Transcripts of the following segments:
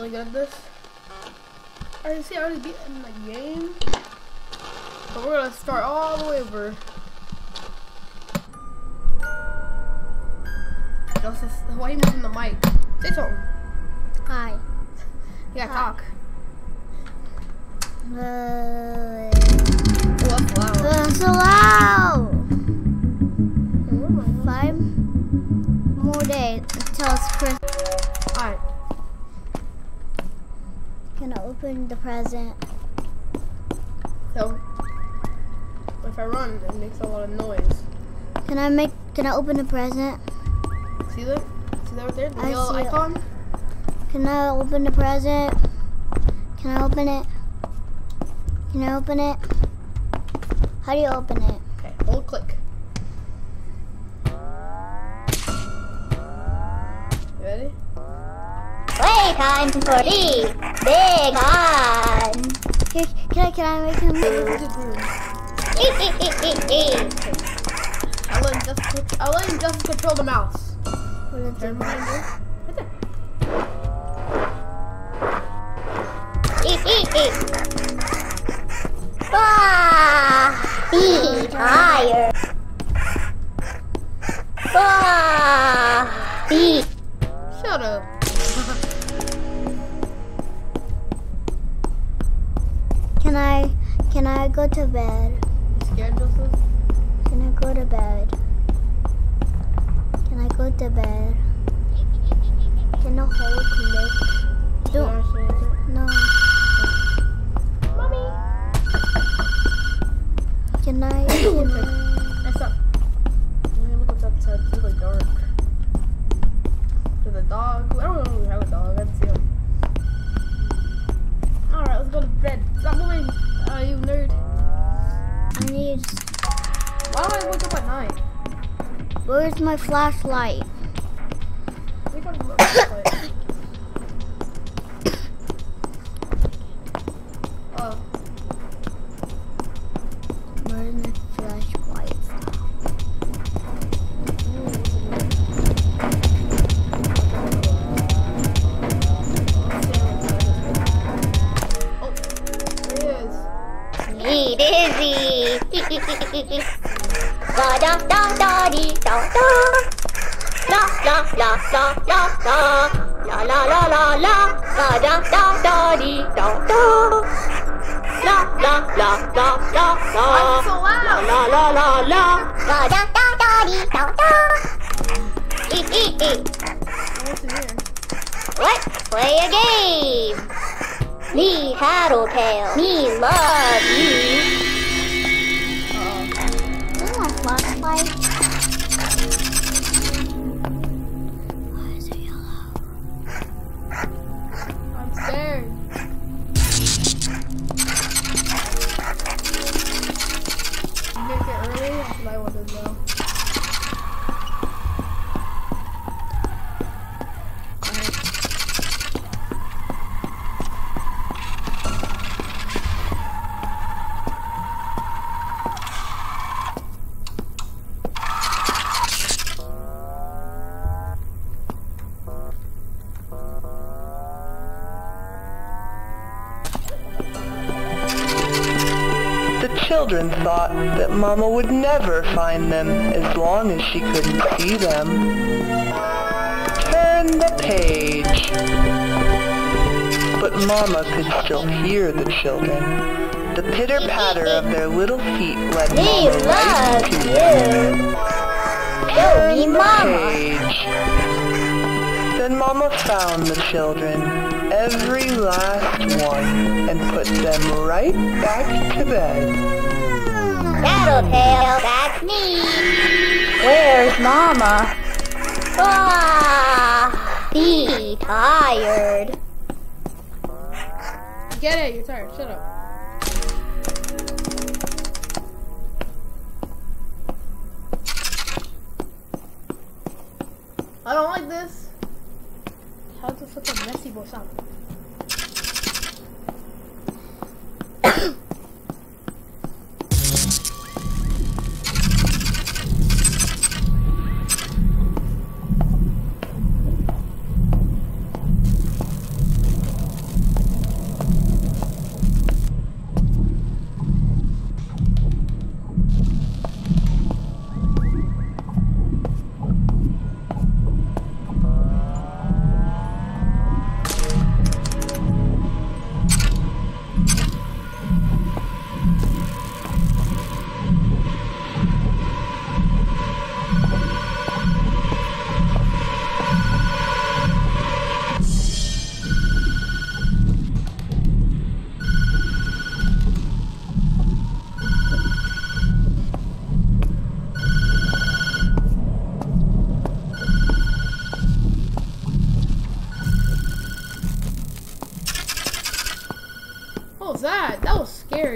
really good at this. I see I already beat in the game. But we're gonna start all the way over. Justice, why are you moving the mic? Say something. Hi. You gotta Hi. talk. Uh, Oh, that's loud. so loud. Five more days until it's Christmas. Open the present. So, if I run, it makes a lot of noise. Can I make? Can I open the present? See that? See that right there? The I yellow see it. icon? Can I open the present? Can I open it? Can I open it? How do you open it? Okay, hold click. You ready? Playtime for the big on. Here, can I? Can I make him? I'll let Justice, I'll let control the mouse. What is Turn it? behind you. Right there. Ah, be tired. Ah, be go to bed? You scared, Justice? Can I go to bed? Can I go to bed? Can I hold click? My flashlight? Da da da da. La la la la la la. La la la la la. La da da da dee da da. La la la la la la. La la la la. La da da da da da. Ee ee ee. What's in here? Let's play a game. Me Tattletail. Me love you. Children thought that Mama would never find them as long as she couldn't see them. Turn the page. But Mama could still hear the children. The pitter-patter of their little feet led Me Mama love right to you. them. Show me Turn the mama. page. Then Mama found the children, every last one, and put them right back to bed. Tattletail, that's me. Where's mama? Ah, be tired. Get it, you're tired. Shut up. I don't like this. How's this such a messy boy sound?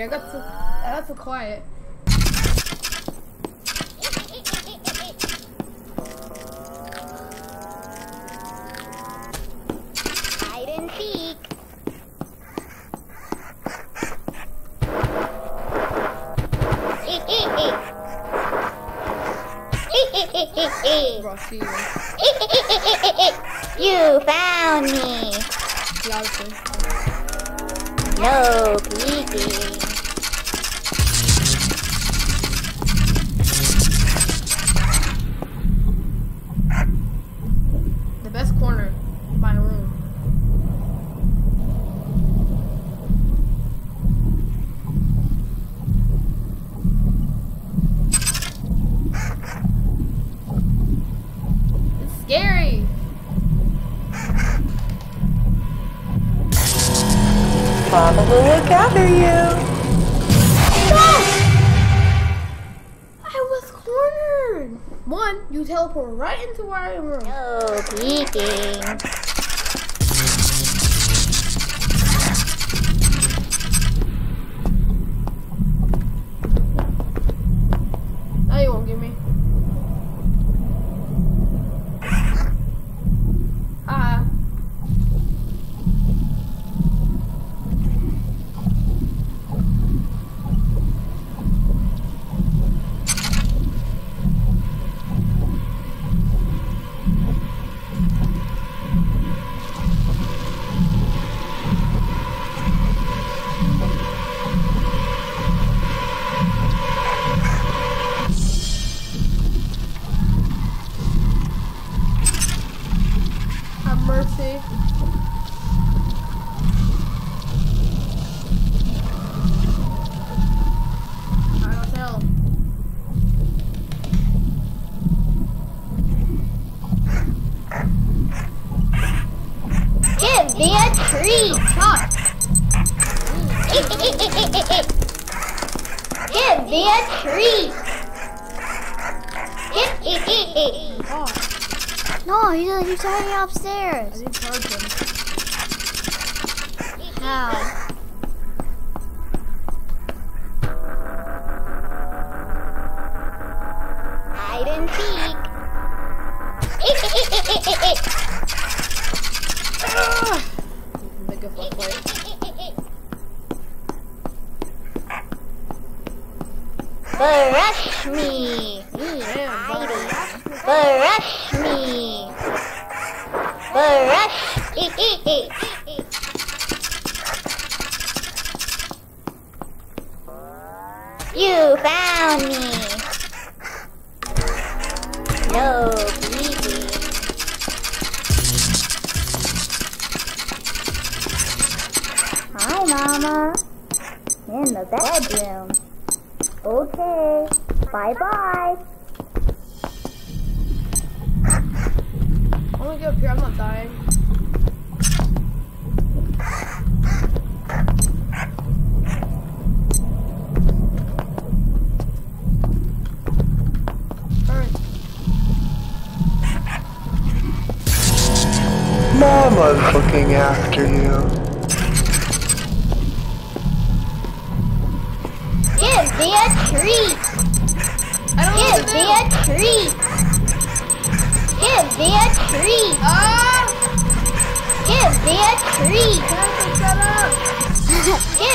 I got so I got so quiet. you found me. No, peeking. fireworks. Be a tree, shark. It be a tree. No, he's, he's hiding upstairs. How? Bye bye.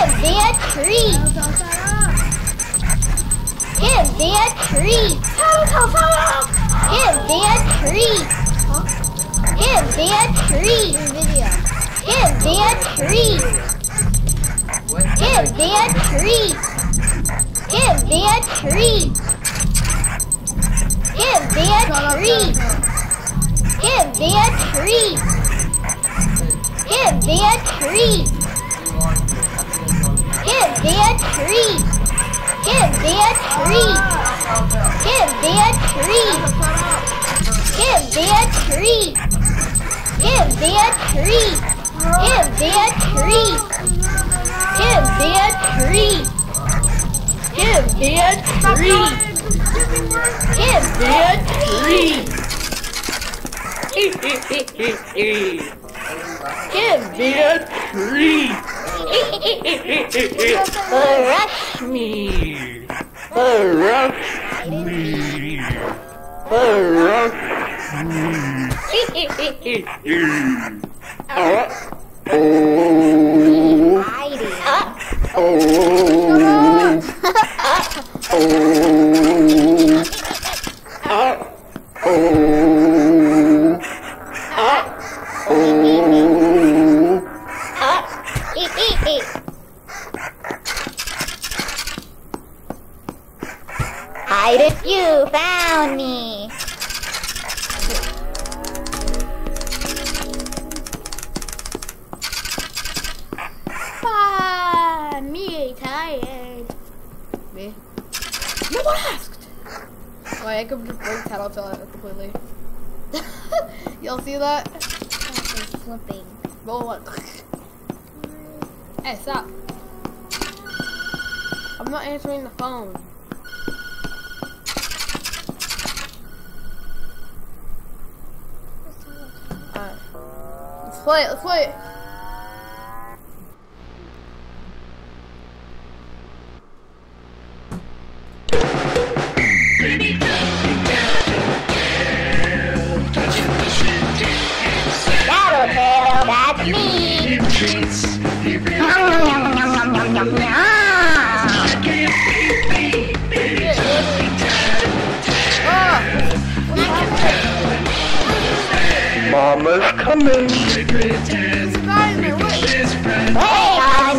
Give me a treat. Give me a treat. Give me a treat. Give me a treat. Give me a treat. Give me a treat. Give me a treat. Give me a treat. Give me a treat. Give me a treat. Give me a treat. Give me a treat. Give me a treat. Give me a treat. Give me a treat. Give me a treat. Give me a treat. Give me a treat. Give me a treat. Give me a treat. Brush me. Brush me. Brush Hide Me? No one asked. Wait, I could just break that out completely. Y'all see that? flipping. Roll one. Hey, stop. I'm not answering the phone. Alright. Let's play it, let's play it. Mama's coming. There's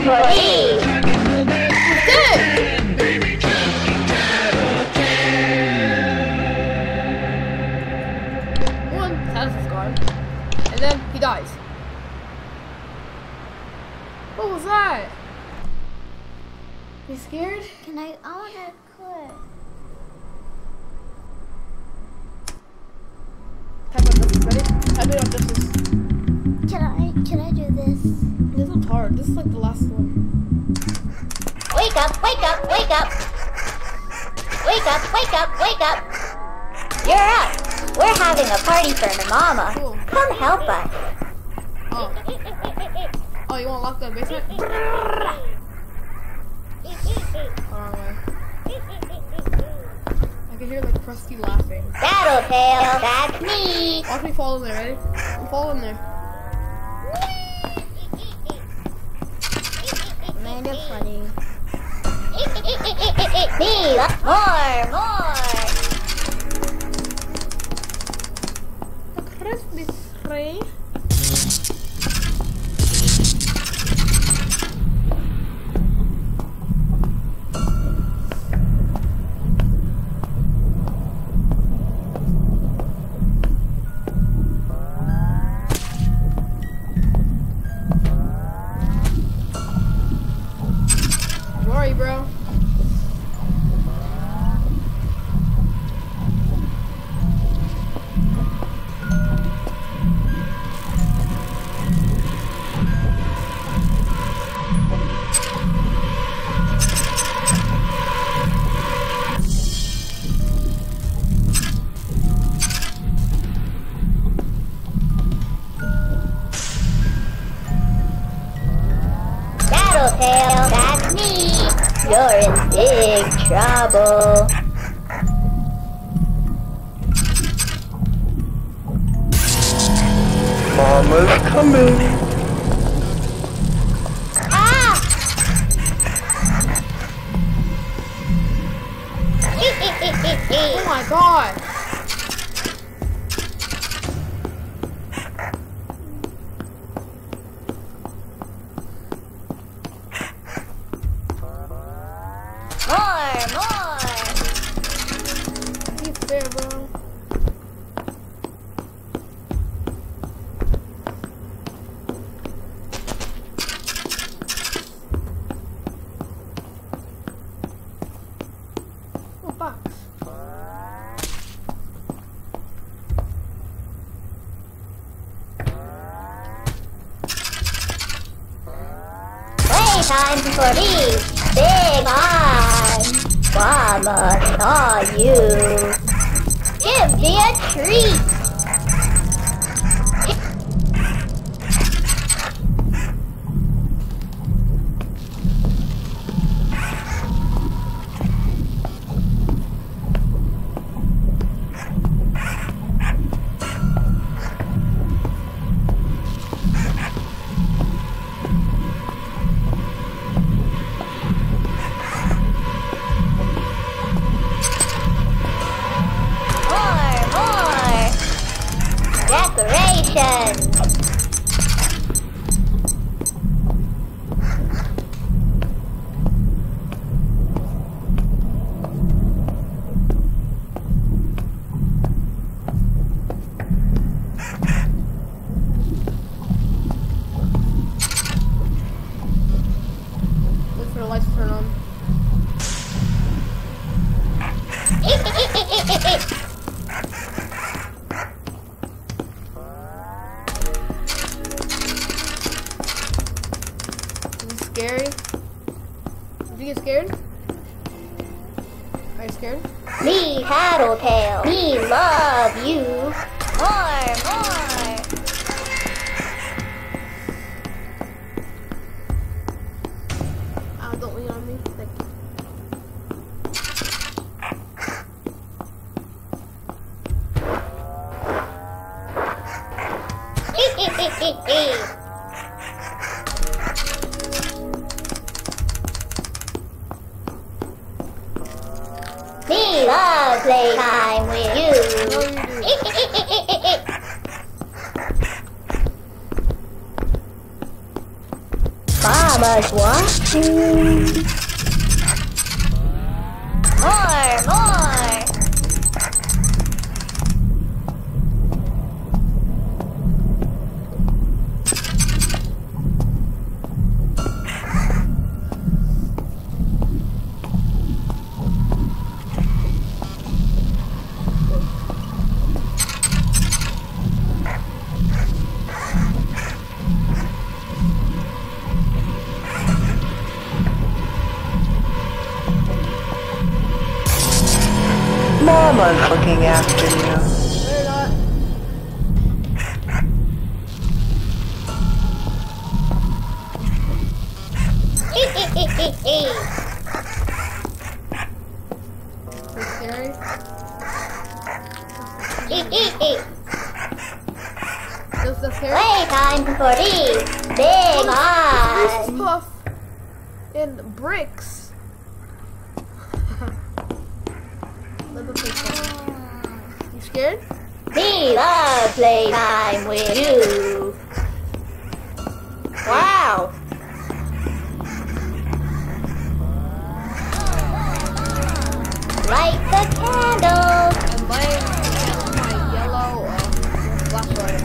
a scared? Can I? I want to quit. Type on justice, ready? Type it on justice. Can I? Can I do this? This one's hard. This is like the last one. Wake up, wake up, wake up. Wake up, wake up, wake up. You're up. We're having a party for Mama. Cool. Come help us. Oh. Oh, you want to lock the basement? Oh, wrong way. I can hear like Krusty laughing. Tattletail, that's me. Watch me fall in there, ready? I'm falling there. Made it funny. me, more, more. Trouble. Mama's coming. Ah! Oh my god! more, more. Fair, bro. Oh, for. Me Tattletail. Me love you. More, more. Sul. afternoon. scared? We love playtime with you. Wow. Light the candle. I'm buying my yellow flashlight.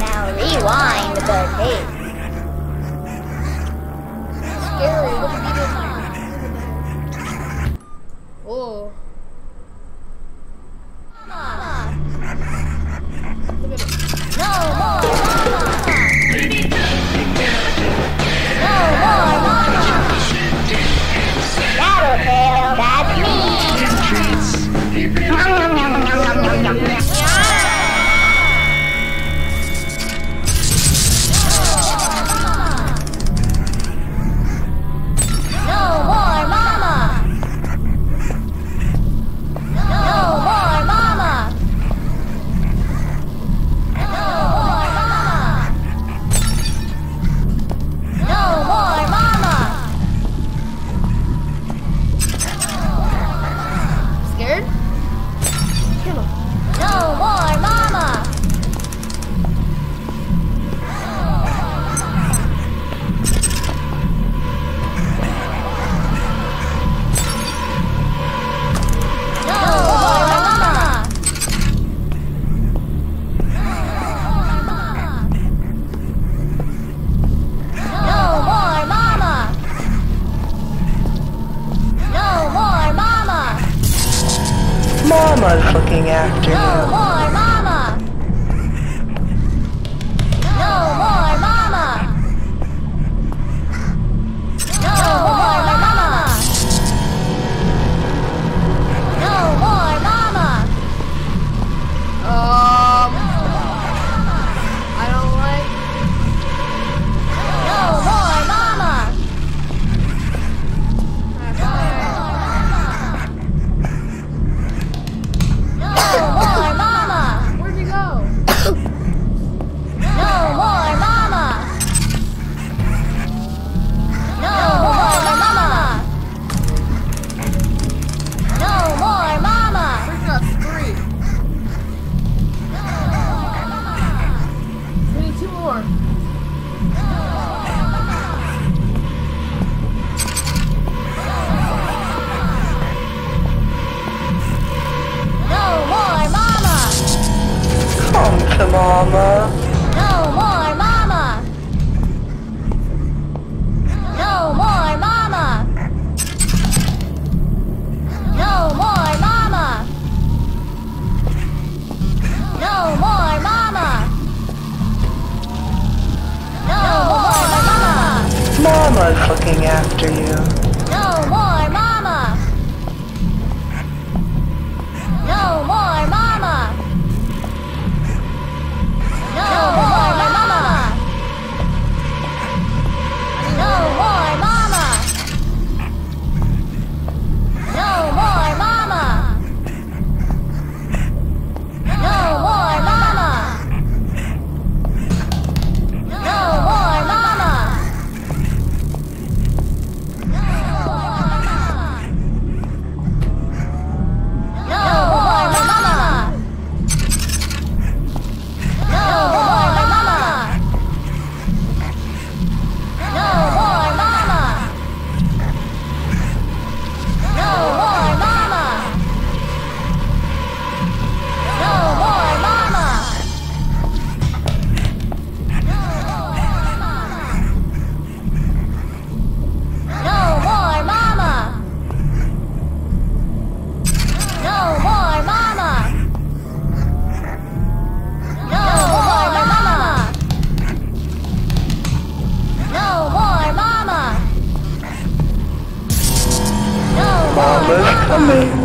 Now rewind the tape. motherfucking after. Oh, Come on.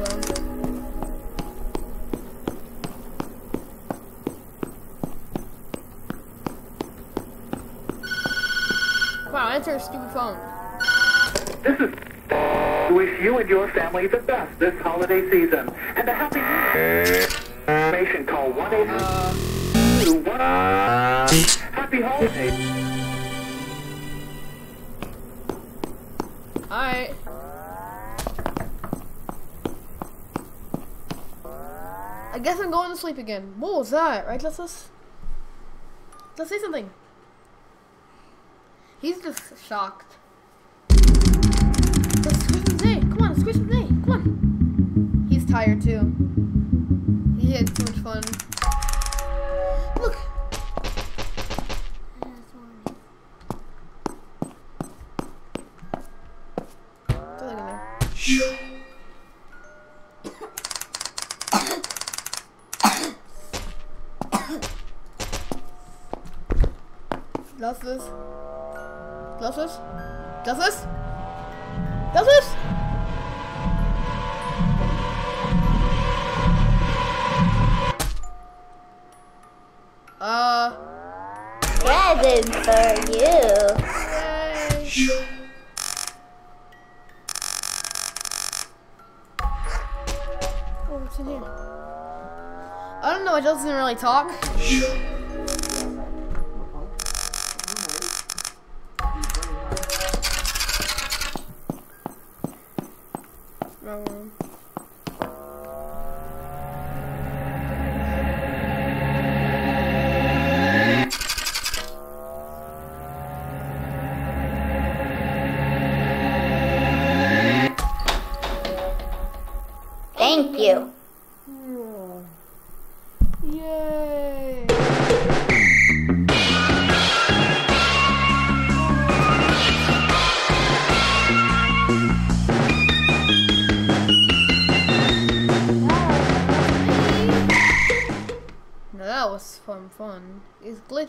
Wow, answer a stupid phone. This is wish you and your family the best this holiday season and a happy information call 1 8 uh, happy holidays. Alright. I guess I'm going to sleep again. What was that? Right, let's let's, let's say something. He's just shocked. Let's squish his knee. Come on, squish his knee. Come on. He's tired too. He had too much fun. Look. Go. Justice. Justice. Justice. Justice. Uh. Present for you. Yay. Oh, what's in here? I don't know. It doesn't really talk.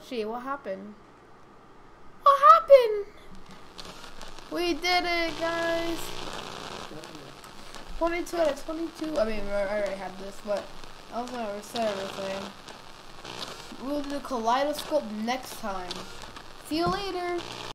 What happened? What happened? We did it, guys. 22 out of 22. I mean, I already had this, but I was gonna reset everything. We'll do the kaleidoscope next time. See you later.